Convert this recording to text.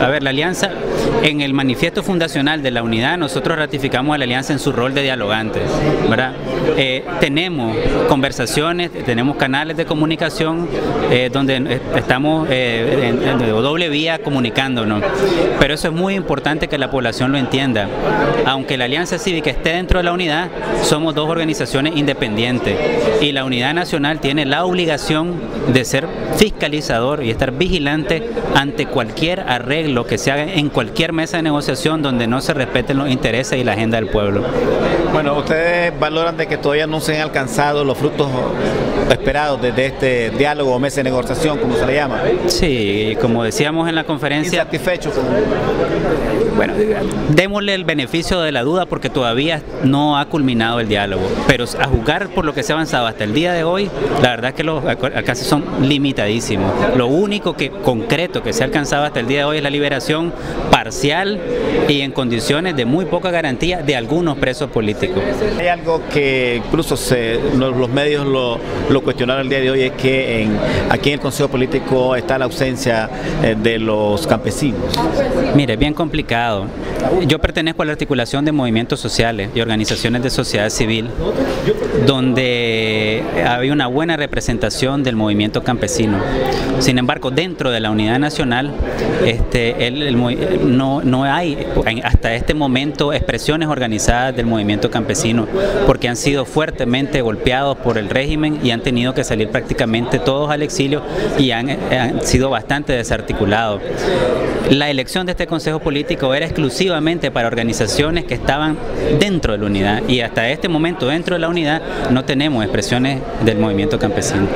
A ver, la alianza, en el manifiesto fundacional de la unidad, nosotros ratificamos a la alianza en su rol de dialogantes, ¿verdad? Eh, tenemos conversaciones, tenemos canales de comunicación eh, donde estamos en, en doble vía comunicándonos, pero eso es muy importante que la población lo entienda. Aunque la Alianza Cívica esté dentro de la unidad, somos dos organizaciones independientes y la unidad nacional tiene la obligación de ser fiscalizador y estar vigilante ante cualquier arreglo que se haga en cualquier mesa de negociación donde no se respeten los intereses y la agenda del pueblo. Bueno, ustedes valoran de que todavía no se han alcanzado los frutos esperados desde este diálogo o mesa de negociación, como se le llama. Sí, como decíamos en la conferencia. ¿Insatisfechos? Bueno, démosle el beneficio de la duda porque todavía no ha culminado el diálogo, pero a juzgar por lo que se ha avanzado hasta el día de hoy, la verdad es que los alcances son limitadísimos. Lo único que concreto que se ha alcanzado hasta el día de hoy es la liberación parcial y en condiciones de muy poca garantía de algunos presos políticos. Hay algo que incluso se, los, medios lo, lo, cuestionaron el día de hoy, es que en, aquí en el Consejo Político está la ausencia eh, de los campesinos. Mire, bien complicado. Yo pertenezco a la articulación de movimientos sociales y organizaciones de sociedad civil, donde había una buena representación del movimiento campesino. Sin embargo, dentro de la unidad nacional, este, no hay hasta este momento expresiones organizadas del movimiento campesino, porque han sido fuertemente golpeados por el régimen y han tenido que salir prácticamente todos al exilio y han, han sido bastante desarticulados. La elección de este Consejo Político era exclusivamente para organizaciones que estaban dentro de la unidad y hasta este momento dentro de la unidad no tenemos expresiones del movimiento campesino.